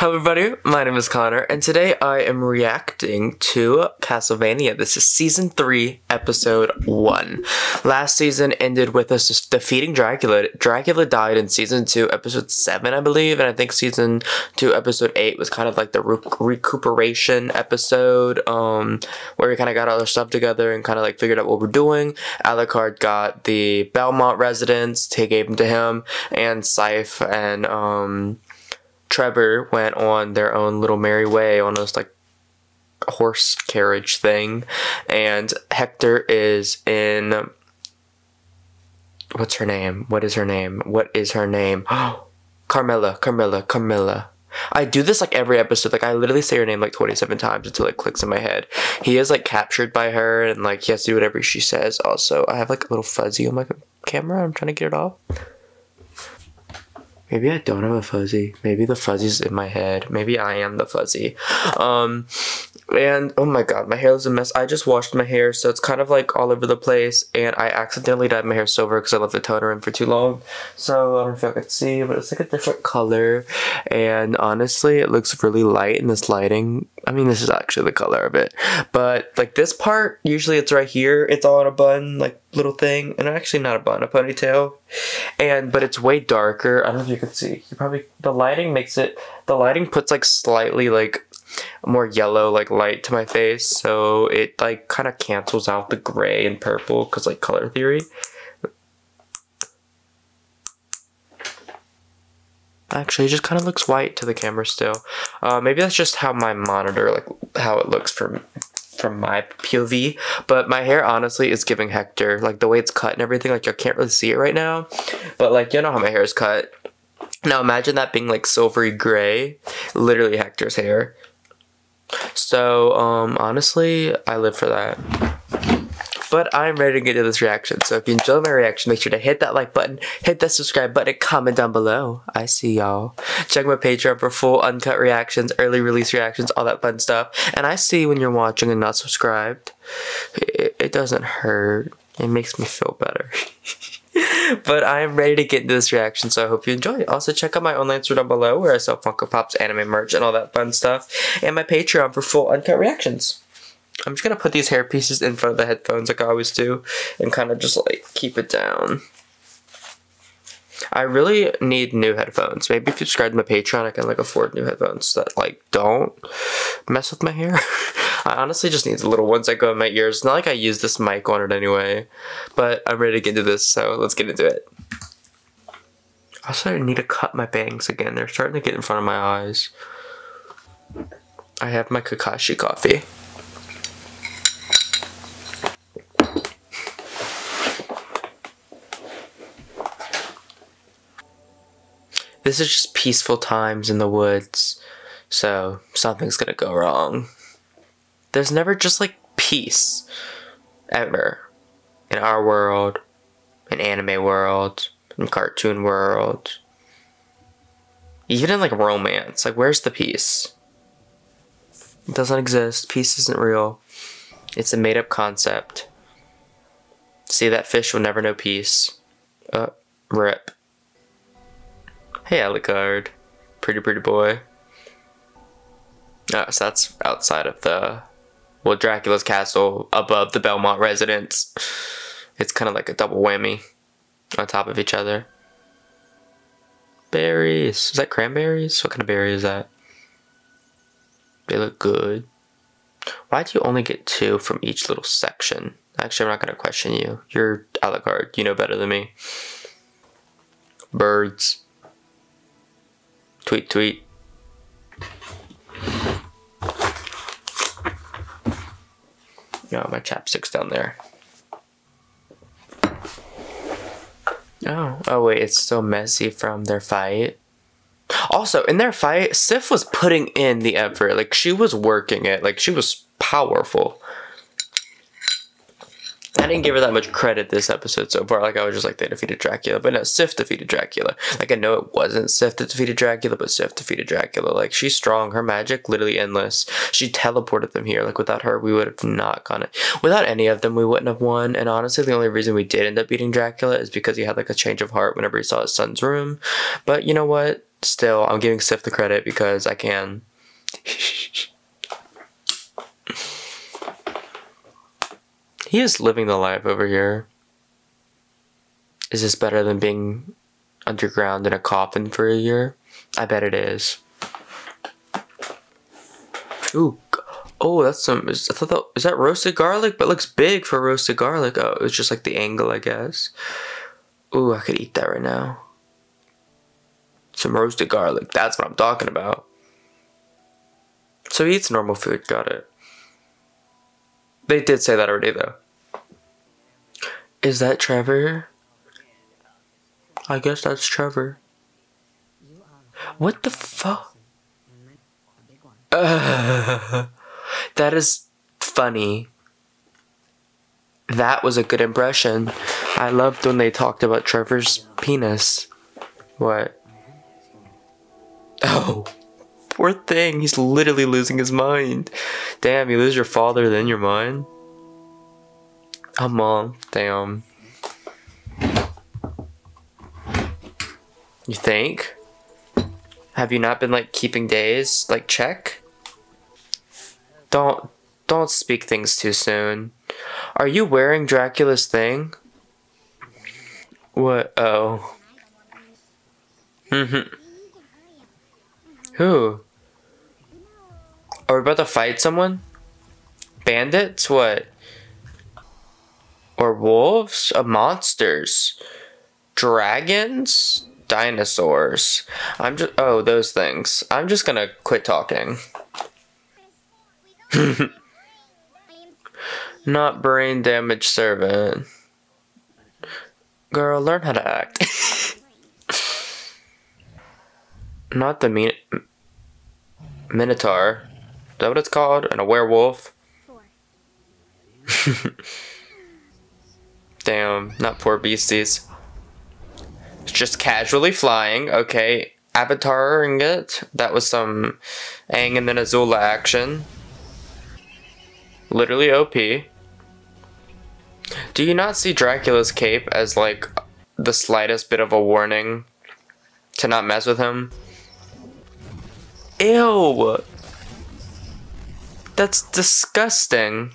Hello everybody, my name is Connor, and today I am reacting to Castlevania. This is Season 3, Episode 1. Last season ended with us defeating Dracula. Dracula died in Season 2, Episode 7, I believe, and I think Season 2, Episode 8 was kind of like the recuperation episode, um, where we kind of got all our stuff together and kind of like figured out what we're doing. Alucard got the Belmont residence, they gave them to him, and Sypha and, um, Trevor went on their own little merry way on this like horse carriage thing, and Hector is in. What's her name? What is her name? What is her name? Carmilla, Carmilla, Carmilla. I do this like every episode. Like I literally say her name like 27 times until it clicks in my head. He is like captured by her and like he has to do whatever she says. Also, I have like a little fuzzy on my camera. I'm trying to get it off. Maybe I don't have a fuzzy. Maybe the fuzzy's in my head. Maybe I am the fuzzy. Um, and oh my god, my hair is a mess. I just washed my hair, so it's kind of like all over the place. And I accidentally dyed my hair silver because I left the toner in for too long. So I don't know if y'all can see, but it's like a different color. And honestly, it looks really light in this lighting. I mean, this is actually the color of it. But like this part, usually it's right here. It's all in a bun, like little thing. And actually not a bun, a ponytail. And but it's way darker. I don't know if you can see. You probably the lighting makes it. The lighting puts like slightly like more yellow like light to my face so it like kind of cancels out the gray and purple because like color theory actually it just kind of looks white to the camera still uh, maybe that's just how my monitor like how it looks from from my POV but my hair honestly is giving Hector like the way it's cut and everything like I can't really see it right now but like you know how my hair is cut now imagine that being like silvery gray literally Hector's hair so, um, honestly, I live for that. But I'm ready to get to this reaction. So if you enjoyed my reaction, make sure to hit that like button, hit that subscribe button, comment down below. I see y'all. Check my Patreon for full uncut reactions, early release reactions, all that fun stuff. And I see when you're watching and not subscribed. It, it doesn't hurt. It makes me feel better. but I am ready to get into this reaction, so I hope you enjoy. Also, check out my online store down below where I sell Funko Pops, anime merch, and all that fun stuff, and my Patreon for full uncut reactions. I'm just gonna put these hair pieces in front of the headphones like I always do, and kind of just like keep it down. I really need new headphones. Maybe if you subscribe to my Patreon, I can like afford new headphones that like don't mess with my hair. I honestly just need the little ones that go in my ears. It's not like I use this mic on it anyway, but I'm ready to get into this, so let's get into it. Also, I need to cut my bangs again. They're starting to get in front of my eyes. I have my Kakashi coffee. This is just peaceful times in the woods, so something's gonna go wrong. There's never just like peace, ever, in our world, in anime world, in cartoon world, even in like romance. Like, where's the peace? It doesn't exist. Peace isn't real. It's a made up concept. See, that fish will never know peace. Uh, rip. Hey, Alucard. Pretty, pretty boy. Oh, so that's outside of the, well, Dracula's castle above the Belmont residence. It's kind of like a double whammy on top of each other. Berries. Is that cranberries? What kind of berry is that? They look good. Why do you only get two from each little section? Actually, I'm not going to question you. You're Alucard. You know better than me. Birds. Tweet, tweet. Oh, my chapstick's down there. Oh, oh wait, it's so messy from their fight. Also, in their fight, Sif was putting in the effort. Like, she was working it. Like, she was powerful. I didn't give her that much credit this episode so far. Like I was just like they defeated Dracula, but no, Sif defeated Dracula. Like I know it wasn't Sif that defeated Dracula, but Sif defeated Dracula. Like she's strong. Her magic literally endless. She teleported them here. Like without her, we would have not gone it. Without any of them, we wouldn't have won. And honestly, the only reason we did end up beating Dracula is because he had like a change of heart whenever he saw his son's room. But you know what? still, I'm giving Sif the credit because I can. he is living the life over here. Is this better than being underground in a coffin for a year? I bet it is. Ooh, oh, that's some. Is, I thought that is that roasted garlic, but looks big for roasted garlic. Oh, it's just like the angle, I guess. Ooh, I could eat that right now. Some roasted garlic. That's what I'm talking about. So he eats normal food. Got it. They did say that already, though. Is that Trevor? I guess that's Trevor. What the fuck? Uh, that is funny. That was a good impression. I loved when they talked about Trevor's penis. What? Oh, poor thing. He's literally losing his mind. Damn, you lose your father, then your mind. Oh, mom. Damn. You think? Have you not been like keeping days? Like check? Don't don't speak things too soon. Are you wearing Dracula's thing? What? Oh. Mm-hmm. Who? Are we about to fight someone? Bandits? What? Or wolves? Uh, monsters? Dragons? Dinosaurs? I'm just- oh, those things. I'm just gonna quit talking. Not brain damaged servant. Girl, learn how to act. Not the min- Minotaur. Is that what it's called? And a werewolf? Damn, not poor beasties. It's just casually flying, okay. Avataring it. That was some Aang and then Azula action. Literally OP. Do you not see Dracula's cape as like the slightest bit of a warning to not mess with him? Ew! That's disgusting.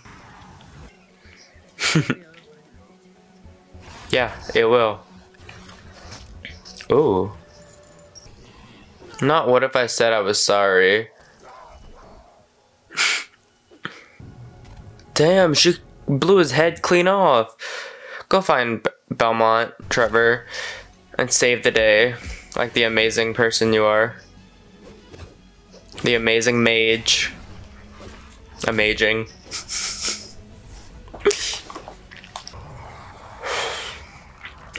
yeah, it will. Ooh. Not what if I said I was sorry. Damn, she blew his head clean off. Go find B Belmont, Trevor, and save the day like the amazing person you are. The amazing mage. Amazing.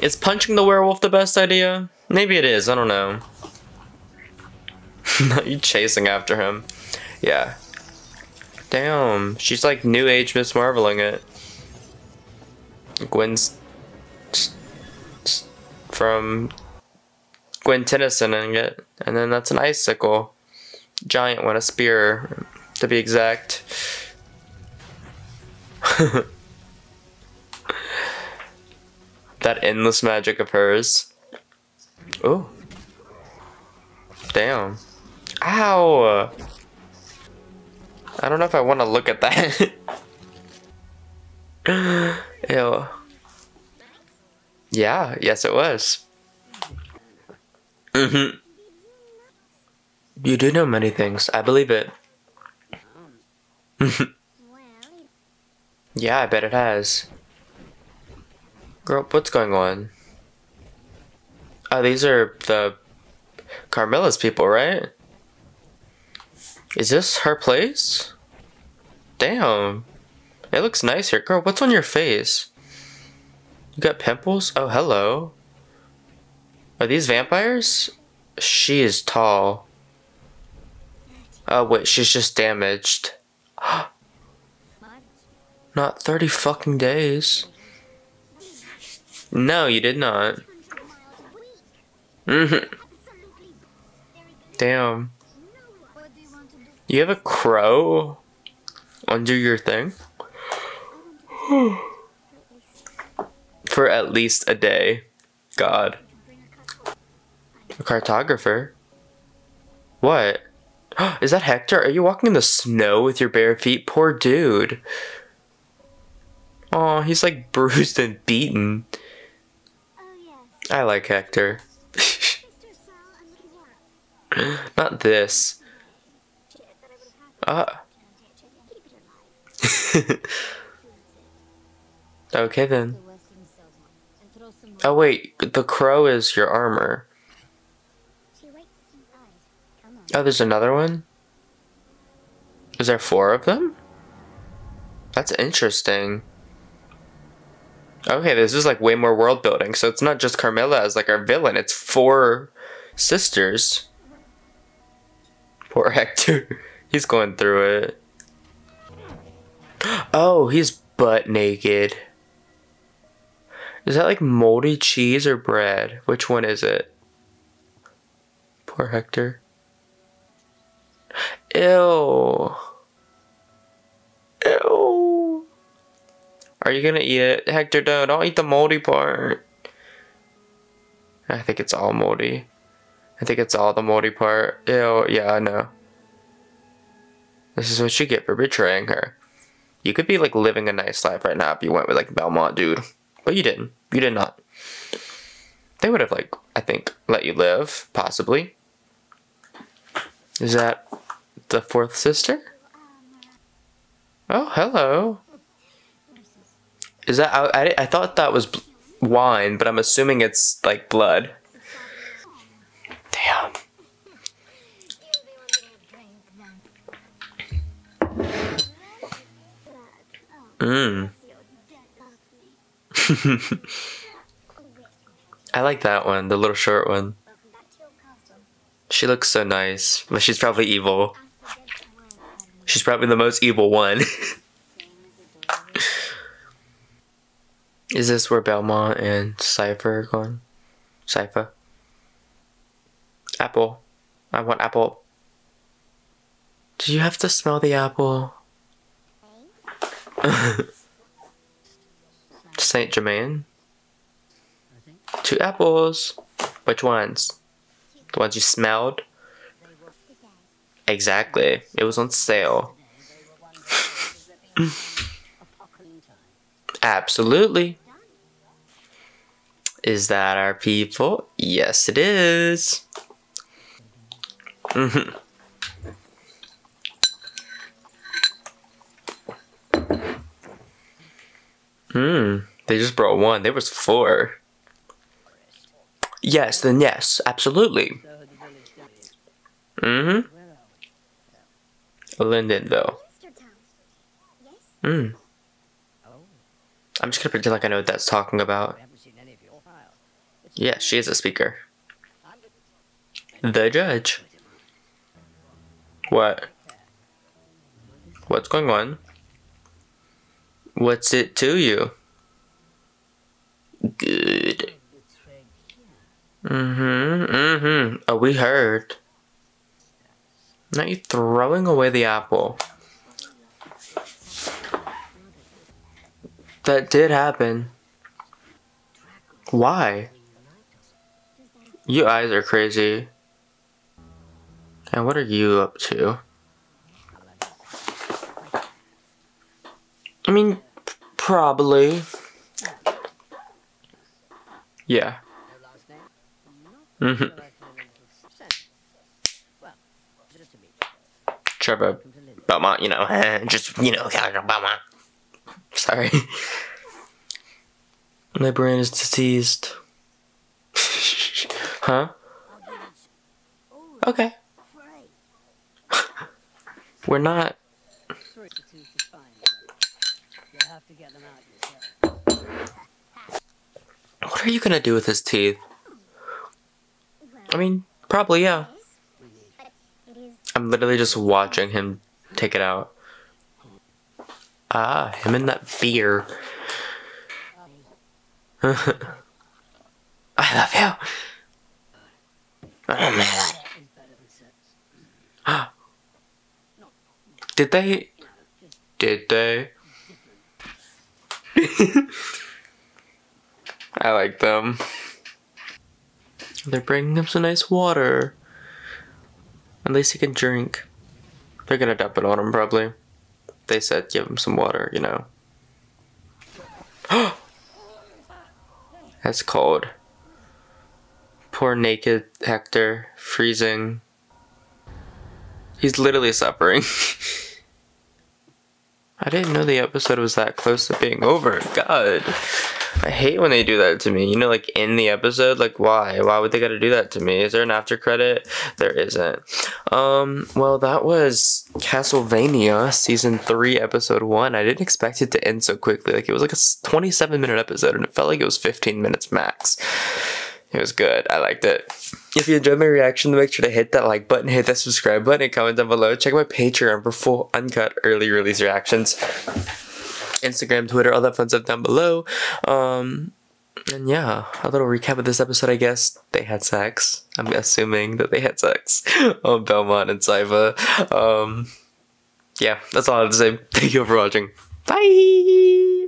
is punching the werewolf the best idea? Maybe it is, I don't know. you chasing after him. Yeah. Damn, she's like new age Miss Marveling it. Gwen's from Gwen Tennyson and it, and then that's an icicle, giant one, a spear, to be exact. that endless magic of hers. Oh. Damn. Ow! I don't know if I want to look at that. Ew. Yeah, yes it was. Mm-hmm. You do know many things. I believe it. yeah, I bet it has. Girl, what's going on? Oh, these are the Carmilla's people, right? Is this her place? Damn. It looks nice here. Girl, what's on your face? You got pimples? Oh, hello. Are these vampires? She is tall. Oh, wait, she's just damaged. Not 30 fucking days. No, you did not. Mm-hmm. Damn. You have a crow under your thing? For at least a day. God. A cartographer? What? Is that Hector? Are you walking in the snow with your bare feet? Poor dude. Oh, he's like bruised and beaten. Oh I like Hector. Not this. Alive. Ah. okay then. Oh wait, the crow is your armor. She waits inside. Come on. Oh, there's another one? Is there four of them? That's interesting. Okay, this is like way more world building. So it's not just Carmilla as like our villain, it's four sisters. Poor Hector. He's going through it. Oh, he's butt naked. Is that like moldy cheese or bread? Which one is it? Poor Hector. Ew. Ew. Are you gonna eat it? Hector, no, don't eat the moldy part. I think it's all moldy. I think it's all the moldy part. Ew, yeah, I know. This is what you get for betraying her. You could be like living a nice life right now if you went with like Belmont, dude. But you didn't. You did not. They would have like, I think, let you live, possibly. Is that the fourth sister? Oh, hello. Is that I, I, I thought that was wine, but I'm assuming it's like blood. Damn. Mm. Me. I like that one, the little short one. She looks so nice, but she's probably evil. I forget my words, pardon me. She's probably the most evil one. Is this where Belmont and Sypha are going? Sypha. Apple. I want apple. Do you have to smell the apple? Saint Germain. Two apples. Which ones? The ones you smelled? Exactly. It was on sale. Absolutely. Is that our people? Yes, it is. Mhm. Hmm. They just brought one. There was four. Yes, then yes, absolutely. Mm-hmm. Lindenfeld. Mr. Town. Yes? Hmm. I'm just gonna pretend like I know what that's talking about. Yeah, she is a speaker. The judge. What? What's going on? What's it to you? Good. Mm-hmm. Mm-hmm. Oh, we heard. Not you throwing away the apple. That did happen. Why? You eyes are crazy. And what are you up to? I mean, probably. Yeah. Mm-hmm. Trevor Belmont, you know, just, you know, Belmont. Sorry. My brain is diseased. huh? Okay. We're not. What are you gonna do with his teeth? I mean, probably, yeah. I'm literally just watching him take it out. Ah, him and that beer. I love you. Oh man. Did they? Did they? I like them. They're bringing him some nice water. At least he can drink. They're gonna dump it on him probably. They said give him some water, you know. That's cold. Poor naked Hector, freezing. He's literally suffering. I didn't know the episode was that close to being over. God. I hate when they do that to me. You know, like in the episode, like why? Why would they gotta do that to me? Is there an after credit? There isn't. Um, well that was Castlevania season three, episode one. I didn't expect it to end so quickly. Like it was like a 27 minute episode and it felt like it was 15 minutes max. It was good. I liked it. If you enjoyed my reaction, make sure to hit that like button, hit that subscribe button, and comment down below. Check my Patreon for full, uncut, early release reactions. Instagram, Twitter, all that fun stuff down below. Um, and yeah, a little recap of this episode, I guess. They had sex. I'm assuming that they had sex. um, Belmont and Sypha. Um, yeah, that's all I have to say. Thank you for watching. Bye!